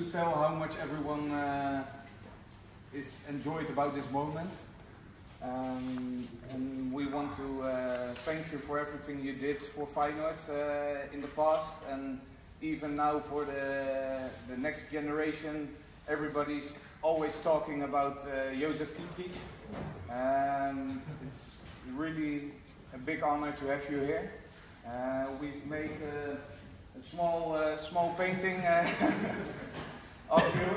to tell how much everyone uh, is enjoyed about this moment. Um, and we want to uh, thank you for everything you did for Feyenoord uh, in the past and even now for the, the next generation. Everybody's always talking about uh, Jozsef Kiprich. Um, it's really a big honor to have you here. Uh, we've made uh, a small, uh, small painting uh, of you.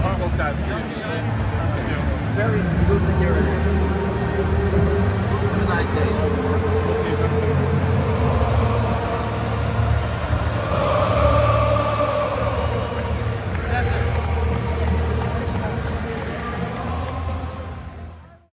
Beautiful cat. Very good that you're in